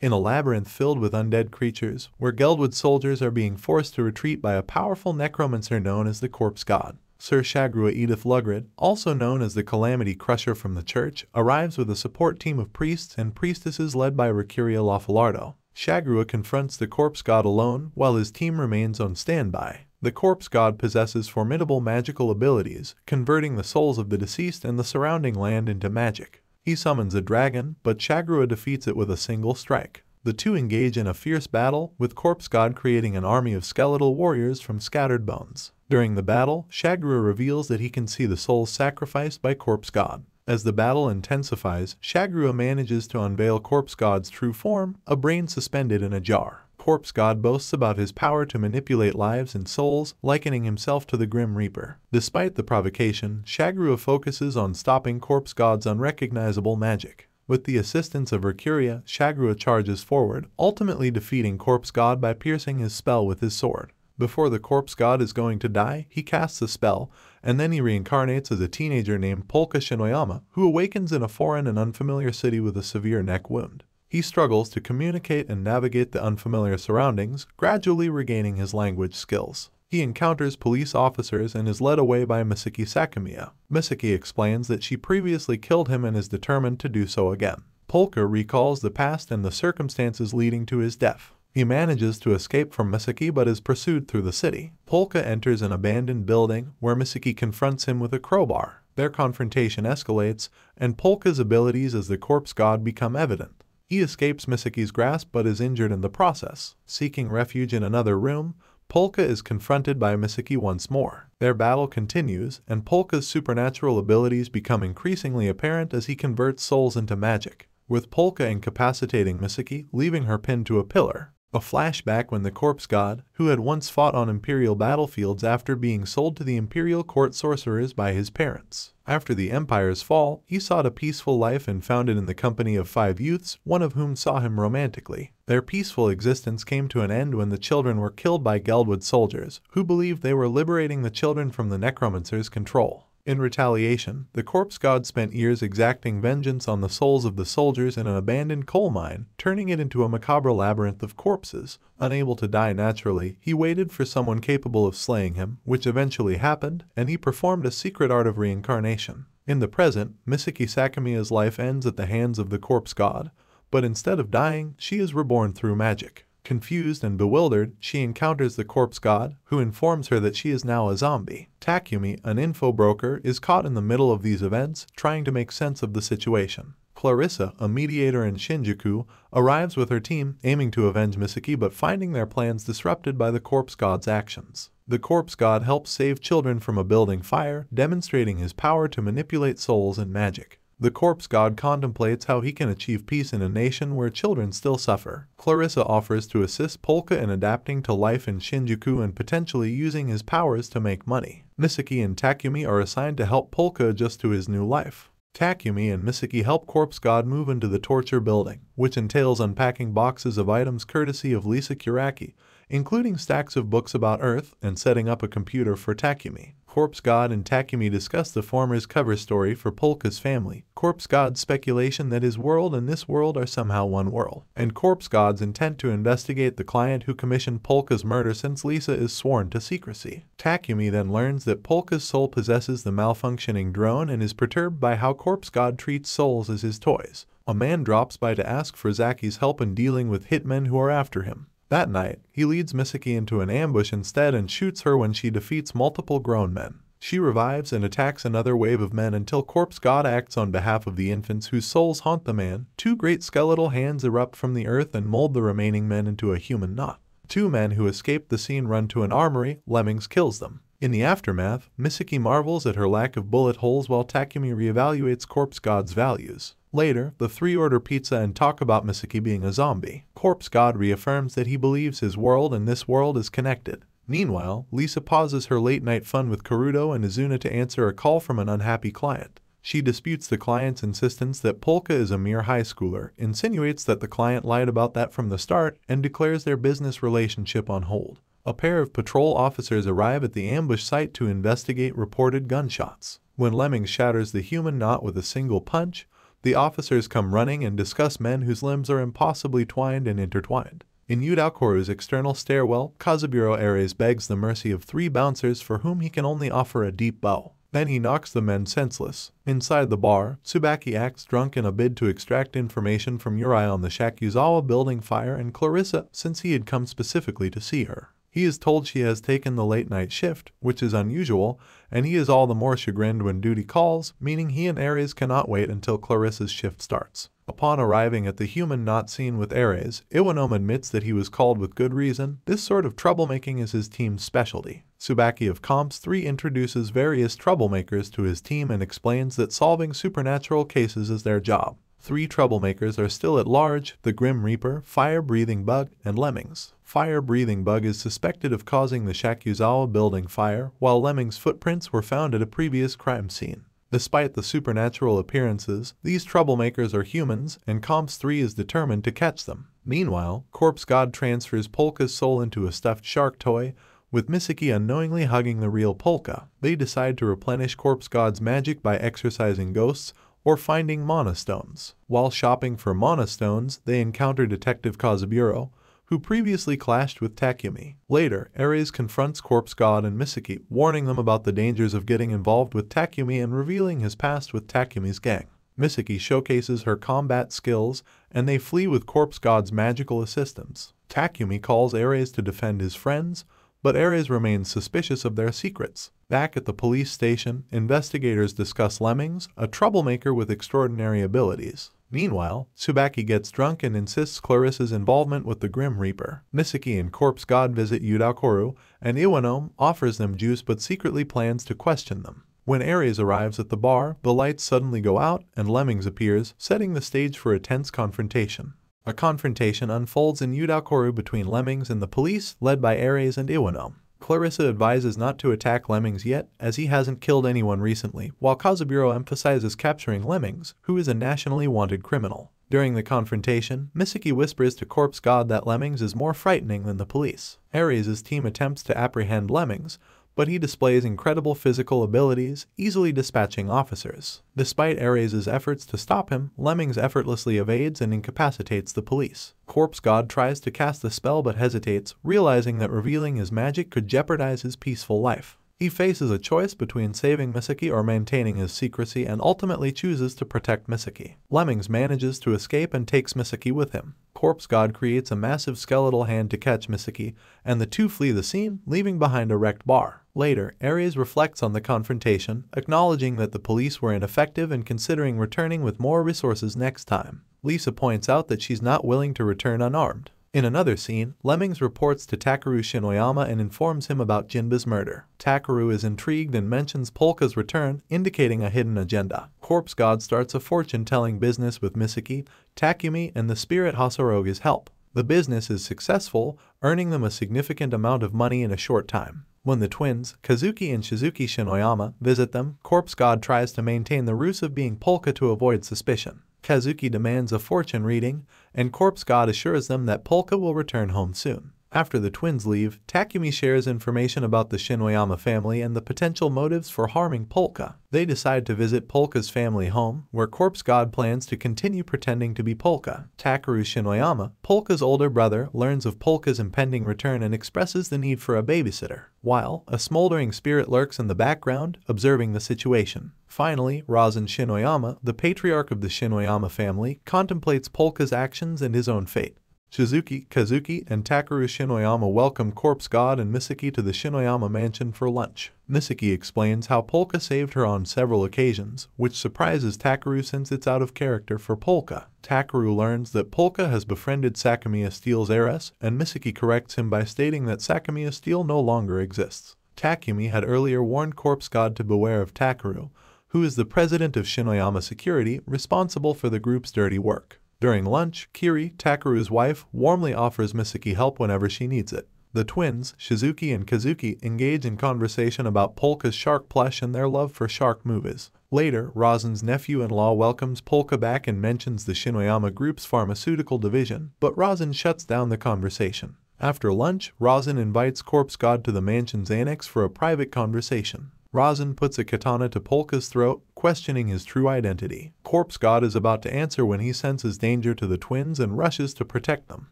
In a labyrinth filled with undead creatures, where Geldwood soldiers are being forced to retreat by a powerful necromancer known as the Corpse God. Sir Shagrua Edith Lugrid, also known as the Calamity Crusher from the church, arrives with a support team of priests and priestesses led by Ricuria Lafalardo. Shagrua confronts the corpse god alone while his team remains on standby. The corpse god possesses formidable magical abilities, converting the souls of the deceased and the surrounding land into magic. He summons a dragon, but Shagrua defeats it with a single strike. The two engage in a fierce battle, with Corpse God creating an army of skeletal warriors from scattered bones. During the battle, Shagrua reveals that he can see the souls sacrificed by Corpse God. As the battle intensifies, Shagrua manages to unveil Corpse God's true form, a brain suspended in a jar. Corpse God boasts about his power to manipulate lives and souls, likening himself to the Grim Reaper. Despite the provocation, Shagrua focuses on stopping Corpse God's unrecognizable magic. With the assistance of Ricuria, Shagrua charges forward, ultimately defeating Corpse God by piercing his spell with his sword. Before the Corpse God is going to die, he casts a spell, and then he reincarnates as a teenager named Polka Shinoyama, who awakens in a foreign and unfamiliar city with a severe neck wound. He struggles to communicate and navigate the unfamiliar surroundings, gradually regaining his language skills. He encounters police officers and is led away by Misaki Sakamiya. Misaki explains that she previously killed him and is determined to do so again. Polka recalls the past and the circumstances leading to his death. He manages to escape from Misaki but is pursued through the city. Polka enters an abandoned building where Misaki confronts him with a crowbar. Their confrontation escalates, and Polka's abilities as the corpse god become evident. He escapes Misaki's grasp but is injured in the process. Seeking refuge in another room, Polka is confronted by Misaki once more. Their battle continues, and Polka's supernatural abilities become increasingly apparent as he converts souls into magic, with Polka incapacitating Misaki, leaving her pinned to a pillar. A flashback when the corpse god, who had once fought on imperial battlefields after being sold to the imperial court sorcerers by his parents. After the empire's fall, he sought a peaceful life and found it in the company of five youths, one of whom saw him romantically. Their peaceful existence came to an end when the children were killed by Geldwood soldiers, who believed they were liberating the children from the necromancer's control. In retaliation, the corpse god spent years exacting vengeance on the souls of the soldiers in an abandoned coal mine, turning it into a macabre labyrinth of corpses. Unable to die naturally, he waited for someone capable of slaying him, which eventually happened, and he performed a secret art of reincarnation. In the present, Misaki Sakamiya's life ends at the hands of the corpse god, but instead of dying, she is reborn through magic. Confused and bewildered, she encounters the corpse god, who informs her that she is now a zombie. Takumi, an info broker, is caught in the middle of these events, trying to make sense of the situation. Clarissa, a mediator in Shinjuku, arrives with her team, aiming to avenge Misaki but finding their plans disrupted by the corpse god's actions. The corpse god helps save children from a building fire, demonstrating his power to manipulate souls and magic. The corpse god contemplates how he can achieve peace in a nation where children still suffer. Clarissa offers to assist Polka in adapting to life in Shinjuku and potentially using his powers to make money. Misaki and Takumi are assigned to help Polka adjust to his new life. Takumi and Misaki help Corpse God move into the torture building, which entails unpacking boxes of items courtesy of Lisa Kuraki, including stacks of books about Earth and setting up a computer for Takumi. Corpse God and Takumi discuss the former's cover story for Polka's family, Corpse God's speculation that his world and this world are somehow one world, and Corpse God's intent to investigate the client who commissioned Polka's murder since Lisa is sworn to secrecy. Takumi then learns that Polka's soul possesses the malfunctioning drone and is perturbed by how Corpse God treats souls as his toys. A man drops by to ask for Zaki's help in dealing with hitmen who are after him. That night, he leads Misaki into an ambush instead and shoots her when she defeats multiple grown men. She revives and attacks another wave of men until Corpse God acts on behalf of the infants whose souls haunt the man. Two great skeletal hands erupt from the earth and mold the remaining men into a human knot. Two men who escape the scene run to an armory, Lemmings kills them. In the aftermath, Misaki marvels at her lack of bullet holes while Takumi reevaluates Corpse God's values. Later, the three order pizza and talk about Misaki being a zombie. Corpse God reaffirms that he believes his world and this world is connected. Meanwhile, Lisa pauses her late night fun with Karuto and Izuna to answer a call from an unhappy client. She disputes the client's insistence that Polka is a mere high schooler, insinuates that the client lied about that from the start, and declares their business relationship on hold. A pair of patrol officers arrive at the ambush site to investigate reported gunshots. When Lemming shatters the human knot with a single punch, The officers come running and discuss men whose limbs are impossibly twined and intertwined. In Yudaokoru's external stairwell, Kazaburo Ares begs the mercy of three bouncers for whom he can only offer a deep bow. Then he knocks the men senseless. Inside the bar, Tsubaki acts drunk in a bid to extract information from Yuri on the Shakuzawa building fire and Clarissa since he had come specifically to see her. He is told she has taken the late night shift, which is unusual, and he is all the more chagrined when duty calls, meaning he and Ares cannot wait until Clarissa's shift starts. Upon arriving at the human not seen with Ares, Iwanome admits that he was called with good reason. This sort of troublemaking is his team's specialty. Tsubaki of Comps 3 introduces various troublemakers to his team and explains that solving supernatural cases is their job. Three troublemakers are still at large, the Grim Reaper, Fire-Breathing Bug, and Lemmings. Fire-Breathing Bug is suspected of causing the Shakuzawa building fire, while Lemmings' footprints were found at a previous crime scene. Despite the supernatural appearances, these troublemakers are humans, and Comps 3 is determined to catch them. Meanwhile, Corpse God transfers Polka's soul into a stuffed shark toy, with Misaki unknowingly hugging the real Polka. They decide to replenish Corpse God's magic by exorcising ghosts or finding monostones. While shopping for monostones, they encounter Detective Kazaburo, who previously clashed with Takumi. Later, Ares confronts Corpse God and Misaki, warning them about the dangers of getting involved with Takumi and revealing his past with Takumi's gang. Misaki showcases her combat skills, and they flee with Corpse God's magical assistance. Takumi calls Ares to defend his friends, but Ares remains suspicious of their secrets. Back at the police station, investigators discuss Lemmings, a troublemaker with extraordinary abilities. Meanwhile, Tsubaki gets drunk and insists Clarissa's involvement with the Grim Reaper. Misaki and Corpse God visit Yudaokoru, and Iwanome offers them juice but secretly plans to question them. When Ares arrives at the bar, the lights suddenly go out and Lemmings appears, setting the stage for a tense confrontation. A confrontation unfolds in Yudaokoru between Lemmings and the police, led by Ares and Iwanome. Clarissa advises not to attack Lemmings yet, as he hasn't killed anyone recently, while Kazaburo emphasizes capturing Lemmings, who is a nationally wanted criminal. During the confrontation, Misaki whispers to Corpse God that Lemmings is more frightening than the police. Ares' team attempts to apprehend Lemmings, but he displays incredible physical abilities, easily dispatching officers. Despite Ares' efforts to stop him, Lemmings effortlessly evades and incapacitates the police. Corpse God tries to cast the spell but hesitates, realizing that revealing his magic could jeopardize his peaceful life. He faces a choice between saving Misaki or maintaining his secrecy and ultimately chooses to protect Misaki. Lemmings manages to escape and takes Misaki with him. Corpse God creates a massive skeletal hand to catch Misaki, and the two flee the scene, leaving behind a wrecked bar. Later, Ares reflects on the confrontation, acknowledging that the police were ineffective and considering returning with more resources next time. Lisa points out that she's not willing to return unarmed. In another scene, Lemmings reports to Takeru Shinoyama and informs him about Jinba's murder. Takeru is intrigued and mentions Polka's return, indicating a hidden agenda. Corpse God starts a fortune-telling business with Misaki, Takumi, and the spirit Hosorogi's help. The business is successful, earning them a significant amount of money in a short time. When the twins, Kazuki and Shizuki Shinoyama, visit them, Corpse God tries to maintain the ruse of being Polka to avoid suspicion. Kazuki demands a fortune reading, and Corpse God assures them that Polka will return home soon. After the twins leave, Takumi shares information about the Shinoyama family and the potential motives for harming Polka. They decide to visit Polka's family home, where Corpse God plans to continue pretending to be Polka. Takeru Shinoyama, Polka's older brother, learns of Polka's impending return and expresses the need for a babysitter, while a smoldering spirit lurks in the background, observing the situation. Finally, Razan Shinoyama, the patriarch of the Shinoyama family, contemplates Polka's actions and his own fate. Shizuki, Kazuki, and Takeru Shinoyama welcome Corpse God and Misaki to the Shinoyama mansion for lunch. Misaki explains how Polka saved her on several occasions, which surprises Takeru since it's out of character for Polka. Takeru learns that Polka has befriended Sakamiya Steel's heiress, and Misaki corrects him by stating that Sakamiya Steel no longer exists. Takumi had earlier warned Corpse God to beware of Takeru, who is the president of Shinoyama Security, responsible for the group's dirty work. During lunch, Kiri, Takeru's wife, warmly offers Misaki help whenever she needs it. The twins, Shizuki and Kazuki, engage in conversation about Polka's shark plush and their love for shark movies. Later, Razan's nephew-in-law welcomes Polka back and mentions the Shinoyama Group's pharmaceutical division, but Razan shuts down the conversation. After lunch, Razan invites Corpse God to the mansion's annex for a private conversation. Razan puts a katana to Polka's throat, questioning his true identity. Corpse God is about to answer when he senses danger to the twins and rushes to protect them.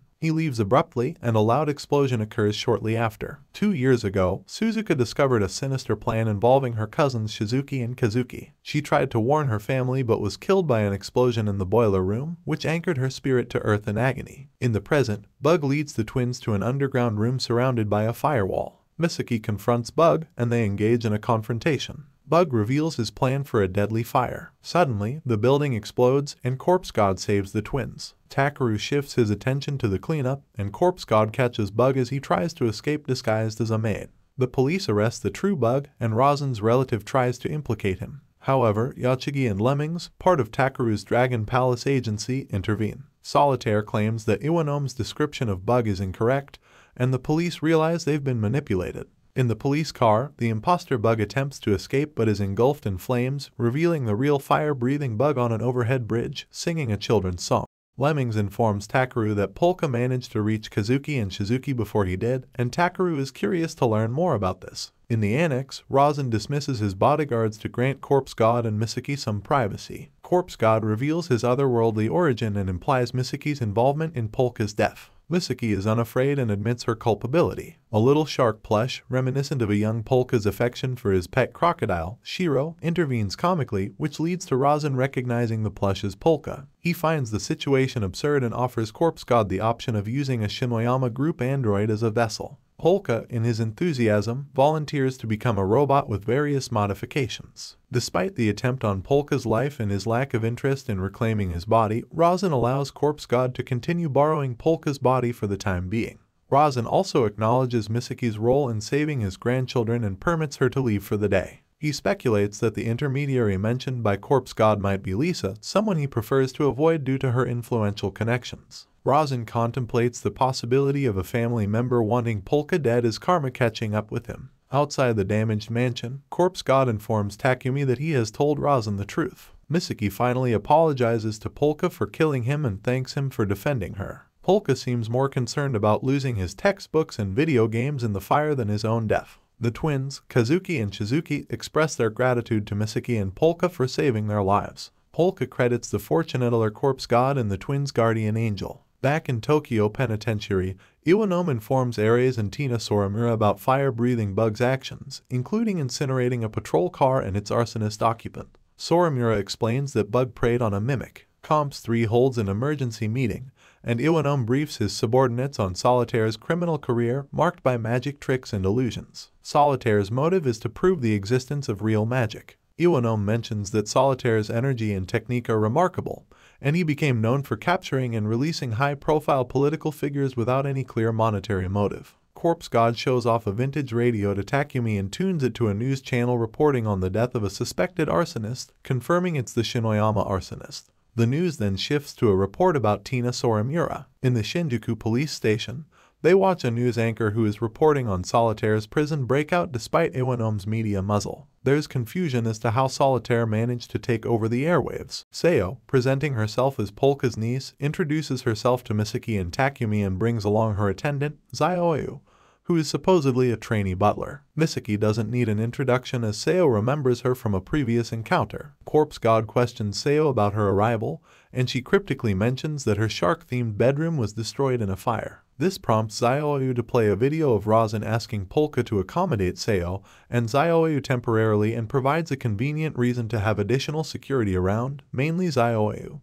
He leaves abruptly, and a loud explosion occurs shortly after. Two years ago, Suzuka discovered a sinister plan involving her cousins Shizuki and Kazuki. She tried to warn her family but was killed by an explosion in the boiler room, which anchored her spirit to Earth in agony. In the present, Bug leads the twins to an underground room surrounded by a firewall. Misaki confronts Bug, and they engage in a confrontation. Bug reveals his plan for a deadly fire. Suddenly, the building explodes and Corpse God saves the twins. Takeru shifts his attention to the cleanup, and Corpse God catches Bug as he tries to escape disguised as a maid. The police arrest the true Bug, and Razan's relative tries to implicate him. However, Yachigi and Lemmings, part of Takeru's Dragon Palace agency, intervene. Solitaire claims that Iwanome's description of Bug is incorrect, and the police realize they've been manipulated. In the police car, the imposter bug attempts to escape but is engulfed in flames, revealing the real fire-breathing bug on an overhead bridge, singing a children's song. Lemmings informs Takeru that Polka managed to reach Kazuki and Shizuki before he did, and Takeru is curious to learn more about this. In the annex, Razan dismisses his bodyguards to grant Corpse God and Misaki some privacy. Corpse God reveals his otherworldly origin and implies Misaki's involvement in Polka's death. Misaki is unafraid and admits her culpability. A little shark plush, reminiscent of a young Polka's affection for his pet crocodile, Shiro, intervenes comically, which leads to Razan recognizing the plush as Polka. He finds the situation absurd and offers Corpse God the option of using a Shinoyama group android as a vessel. Polka, in his enthusiasm, volunteers to become a robot with various modifications. Despite the attempt on Polka's life and his lack of interest in reclaiming his body, Razan allows Corpse God to continue borrowing Polka's body for the time being. Razan also acknowledges Misaki's role in saving his grandchildren and permits her to leave for the day. He speculates that the intermediary mentioned by Corpse God might be Lisa, someone he prefers to avoid due to her influential connections. Razan contemplates the possibility of a family member wanting Polka dead as karma catching up with him. Outside the damaged mansion, Corpse God informs Takumi that he has told Razan the truth. Misaki finally apologizes to Polka for killing him and thanks him for defending her. Polka seems more concerned about losing his textbooks and video games in the fire than his own death. The twins, Kazuki and Shizuki, express their gratitude to Misaki and Polka for saving their lives. Polka credits the fortune corpse god and the twins' guardian angel. Back in Tokyo Penitentiary, Iwanome informs Ares and Tina Soramura about fire-breathing Bug's actions, including incinerating a patrol car and its arsonist occupant. Soramura explains that Bug preyed on a mimic. Comps 3 holds an emergency meeting, and Iwanome briefs his subordinates on Solitaire's criminal career marked by magic tricks and illusions. Solitaire's motive is to prove the existence of real magic. Iwanome mentions that Solitaire's energy and technique are remarkable, and he became known for capturing and releasing high-profile political figures without any clear monetary motive. Corpse God shows off a vintage radio to Takumi and tunes it to a news channel reporting on the death of a suspected arsonist, confirming it's the Shinoyama arsonist. The news then shifts to a report about Tina Soramura. In the Shinjuku police station, they watch a news anchor who is reporting on Solitaire's prison breakout despite Iwanome's media muzzle. There's confusion as to how Solitaire managed to take over the airwaves. Seo, presenting herself as Polka's niece, introduces herself to Misaki and Takumi and brings along her attendant, Zaiou, who is supposedly a trainee butler. Misaki doesn't need an introduction as Seo remembers her from a previous encounter. Corpse God questions Seo about her arrival, and she cryptically mentions that her shark-themed bedroom was destroyed in a fire. This prompts Zaiou to play a video of Razan asking Polka to accommodate Seo, and Zaiou temporarily and provides a convenient reason to have additional security around, mainly Zaiou,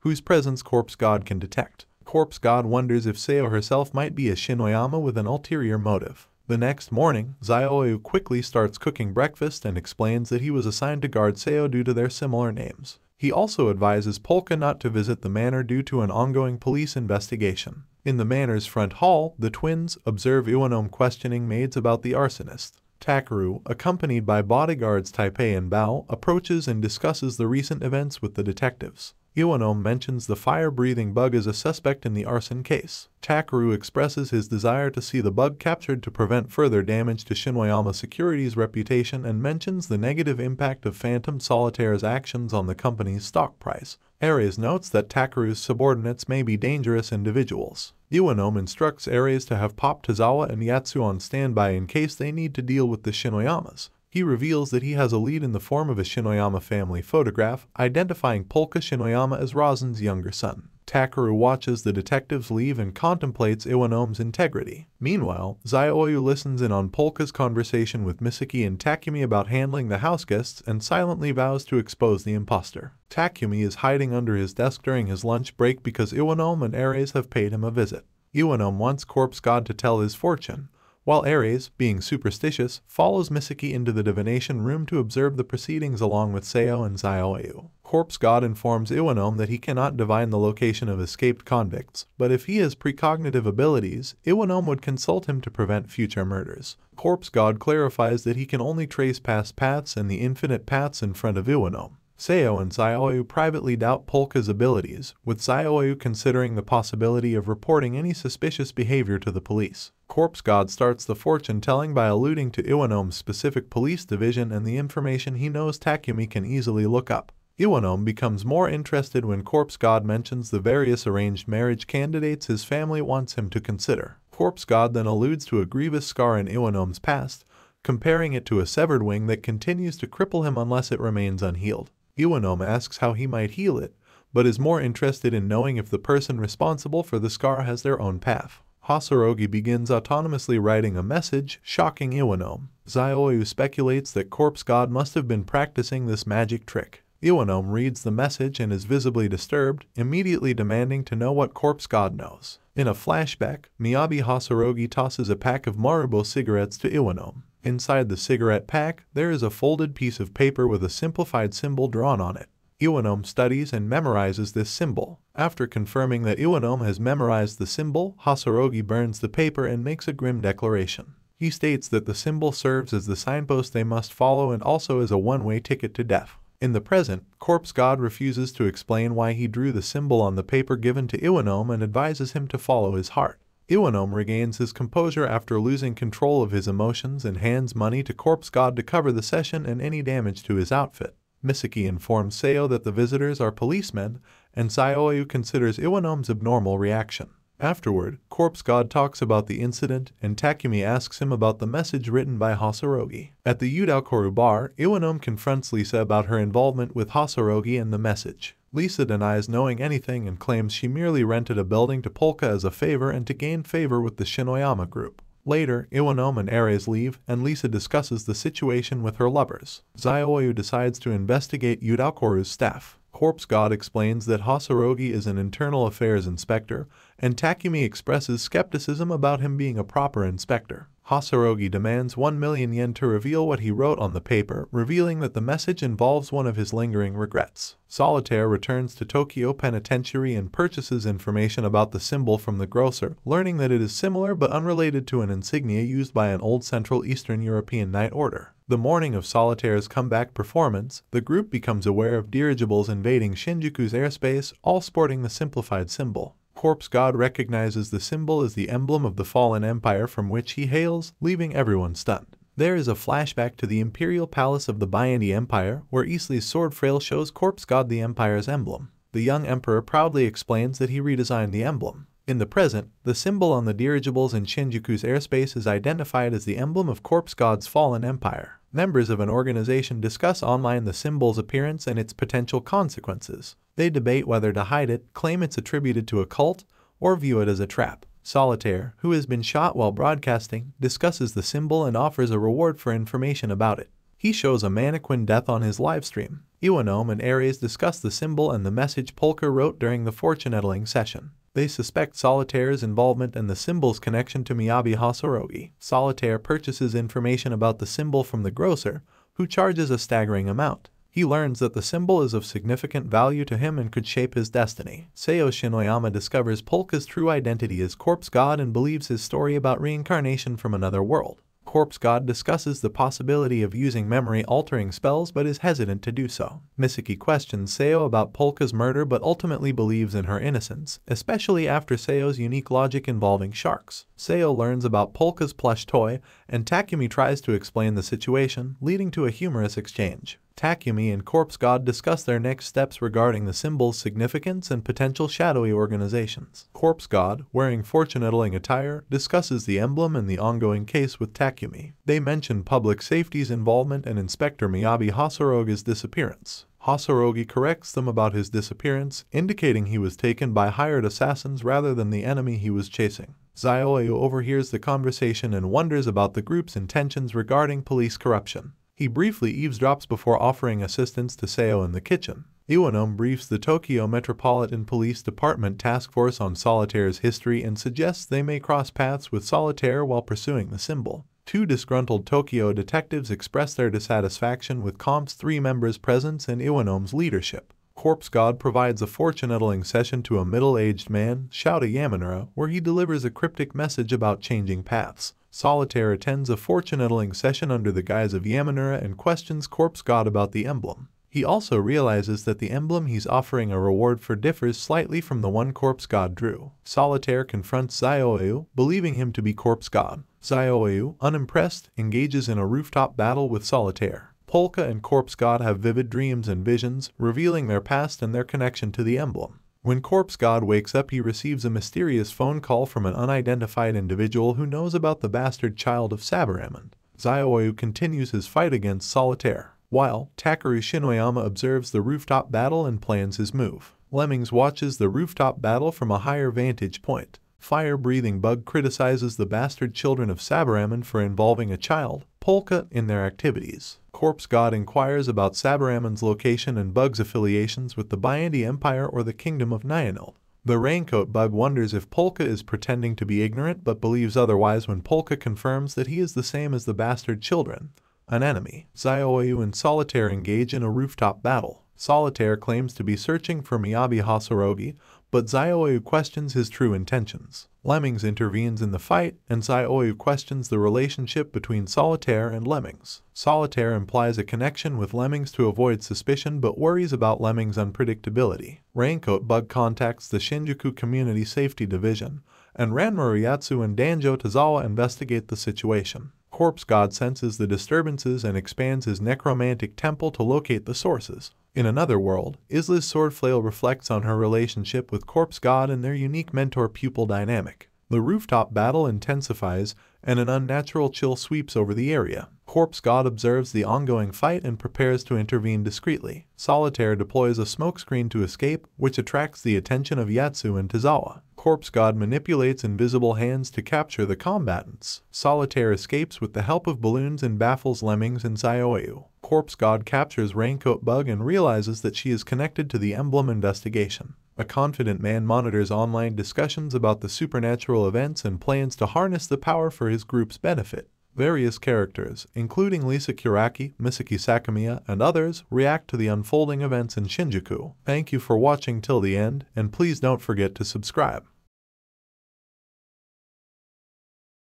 whose presence Corpse God can detect. Corpse God wonders if Seo herself might be a Shinoyama with an ulterior motive. The next morning, Zaiou quickly starts cooking breakfast and explains that he was assigned to guard Seo due to their similar names. He also advises Polka not to visit the manor due to an ongoing police investigation. In the manor's front hall, the twins observe Iwanome questioning maids about the arsonist. Takeru, accompanied by bodyguards Taipei and Bao, approaches and discusses the recent events with the detectives. Iwanome mentions the fire-breathing bug as a suspect in the arson case. Takeru expresses his desire to see the bug captured to prevent further damage to Shinoyama Security's reputation and mentions the negative impact of Phantom Solitaire's actions on the company's stock price. Ares notes that Takeru's subordinates may be dangerous individuals. Iwanome instructs Ares to have Pop Tozawa and Yatsu on standby in case they need to deal with the Shinoyamas. He reveals that he has a lead in the form of a Shinoyama family photograph, identifying Polka Shinoyama as Razan's younger son. Takeru watches the detectives leave and contemplates Iwanome's integrity. Meanwhile, Zaiou listens in on Polka's conversation with Misaki and Takumi about handling the house guests and silently vows to expose the impostor. Takumi is hiding under his desk during his lunch break because Iwanome and Ares have paid him a visit. Iwanome wants Corpse God to tell his fortune, while Ares, being superstitious, follows Misaki into the divination room to observe the proceedings along with Seo and Zaiou. Corpse God informs Iwanome that he cannot divine the location of escaped convicts, but if he has precognitive abilities, Iwanome would consult him to prevent future murders. Corpse God clarifies that he can only trace past paths and the infinite paths in front of Iwanome. Seo and Zaiou privately doubt Polka's abilities, with Zaiou considering the possibility of reporting any suspicious behavior to the police. Corpse God starts the fortune-telling by alluding to Iwanome's specific police division and the information he knows Takumi can easily look up. Iwanome becomes more interested when Corpse God mentions the various arranged marriage candidates his family wants him to consider. Corpse God then alludes to a grievous scar in Iwanome's past, comparing it to a severed wing that continues to cripple him unless it remains unhealed. Iwanome asks how he might heal it, but is more interested in knowing if the person responsible for the scar has their own path. Hosorogi begins autonomously writing a message, shocking Iwanome. Zaiou speculates that Corpse God must have been practicing this magic trick. Iwanome reads the message and is visibly disturbed, immediately demanding to know what Corpse God knows. In a flashback, Miyabi Hosorogi tosses a pack of Marlboro cigarettes to Iwanome. Inside the cigarette pack, there is a folded piece of paper with a simplified symbol drawn on it. Iwanome studies and memorizes this symbol. After confirming that Iwanome has memorized the symbol, Hosorogi burns the paper and makes a grim declaration. He states that the symbol serves as the signpost they must follow and also as a one-way ticket to death. In the present, Corpse God refuses to explain why he drew the symbol on the paper given to Iwanome and advises him to follow his heart. Iwanome regains his composure after losing control of his emotions and hands money to Corpse God to cover the session and any damage to his outfit. Misaki informs Seo that the visitors are policemen, and Zaiou considers Iwanome's abnormal reaction. Afterward, Corpse God talks about the incident, and Takumi asks him about the message written by Hosorogi. At the Yudaokoru bar, Iwanome confronts Lisa about her involvement with Hosorogi and the message. Lisa denies knowing anything and claims she merely rented a building to Polka as a favor and to gain favor with the Shinoyama group. Later, Iwanome and Ares leave, and Lisa discusses the situation with her lovers. Zaiou decides to investigate Yudaokoru's staff. Corpse God explains that Hosorogi is an internal affairs inspector, and Takumi expresses skepticism about him being a proper inspector. Hosorogi demands 1 million yen to reveal what he wrote on the paper, revealing that the message involves one of his lingering regrets. Solitaire returns to Tokyo Penitentiary and purchases information about the symbol from the grocer, learning that it is similar but unrelated to an insignia used by an old Central Eastern European Knight Order. The morning of Solitaire's comeback performance, the group becomes aware of dirigibles invading Shinjuku's airspace, all sporting the simplified symbol. Corpse God recognizes the symbol as the emblem of the fallen empire from which he hails, leaving everyone stunned. There is a flashback to the imperial palace of the Baiandi Empire, where Easley's sword frail shows Corpse God the empire's emblem. The young emperor proudly explains that he redesigned the emblem. In the present, the symbol on the dirigibles in Shinjuku's airspace is identified as the emblem of Corpse God's fallen empire. Members of an organization discuss online the symbol's appearance and its potential consequences. They debate whether to hide it, claim it's attributed to a cult, or view it as a trap. Solitaire, who has been shot while broadcasting, discusses the symbol and offers a reward for information about it. He shows a mannequin death on his livestream. Iwanome and Ares discuss the symbol and the message Polka wrote during the fortune-telling session. They suspect Solitaire's involvement and the symbol's connection to Miyabi Hosorogi. Solitaire purchases information about the symbol from the grocer, who charges a staggering amount. He learns that the symbol is of significant value to him and could shape his destiny. Seo Shinoyama discovers Polka's true identity as Corpse God and believes his story about reincarnation from another world. Corpse God discusses the possibility of using memory-altering spells but is hesitant to do so. Misaki questions Seo about Polka's murder but ultimately believes in her innocence, especially after Seo's unique logic involving sharks. Seo learns about Polka's plush toy, and Takumi tries to explain the situation, leading to a humorous exchange. Takumi and Corpse God discuss their next steps regarding the symbol's significance and potential shadowy organizations. Corpse God, wearing fortune-eddling attire, discusses the emblem and the ongoing case with Takumi. They mention public safety's involvement and Inspector Miyabi Hosorogi's disappearance. Hosorogi corrects them about his disappearance, indicating he was taken by hired assassins rather than the enemy he was chasing. Zaiou overhears the conversation and wonders about the group's intentions regarding police corruption. He briefly eavesdrops before offering assistance to Seo in the kitchen. Iwanome briefs the Tokyo Metropolitan Police Department task force on Solitaire's history and suggests they may cross paths with Solitaire while pursuing the symbol. Two disgruntled Tokyo detectives express their dissatisfaction with Comp's three members' presence and Iwanome's leadership. Corpse God provides a fortune-eddling session to a middle-aged man, Shouta Yamanura, where he delivers a cryptic message about changing paths. Solitaire attends a fortune-eddling session under the guise of Yamanura and questions Corpse God about the emblem. He also realizes that the emblem he's offering a reward for differs slightly from the one Corpse God drew. Solitaire confronts Zaiou, believing him to be Corpse God. Zaiou, unimpressed, engages in a rooftop battle with Solitaire. Polka and Corpse God have vivid dreams and visions, revealing their past and their connection to the emblem. When Corpse God wakes up, he receives a mysterious phone call from an unidentified individual who knows about the bastard child of Sabaraman. Zaiou continues his fight against Solitaire, while Takeru Shinoyama observes the rooftop battle and plans his move. Lemmings watches the rooftop battle from a higher vantage point. Fire-breathing Bug criticizes the bastard children of Sabaraman for involving a child, Polka, in their activities. Corpse God inquires about Sabaraman's location and Bug's affiliations with the Baiandi Empire or the Kingdom of Nyanil. The Raincoat Bug wonders if Polka is pretending to be ignorant but believes otherwise when Polka confirms that he is the same as the bastard children, an enemy. Zaiou and Solitaire engage in a rooftop battle. Solitaire claims to be searching for Miyabi Hosorogi, but Zaiou questions his true intentions. Lemmings intervenes in the fight, and Zaiou questions the relationship between Solitaire and Lemmings. Solitaire implies a connection with Lemmings to avoid suspicion but worries about Lemmings' unpredictability. Raincoat Bug contacts the Shinjuku Community Safety Division, and Ranma Ryatsu and Danjo Tazawa investigate the situation. Corpse God senses the disturbances and expands his necromantic temple to locate the sources. In another world, Isla's sword flail reflects on her relationship with Corpse God and their unique mentor-pupil dynamic. The rooftop battle intensifies, and an unnatural chill sweeps over the area. Corpse God observes the ongoing fight and prepares to intervene discreetly. Solitaire deploys a smokescreen to escape, which attracts the attention of Yatsu and Tozawa. Corpse God manipulates invisible hands to capture the combatants. Solitaire escapes with the help of balloons and baffles Lemmings and Zaiou. Corpse God captures Raincoat Bug and realizes that she is connected to the emblem investigation. A confident man monitors online discussions about the supernatural events and plans to harness the power for his group's benefit. Various characters, including Lisa Kuraki, Misaki Sakamiya, and others, react to the unfolding events in Shinjuku. Thank you for watching till the end, and please don't forget to subscribe.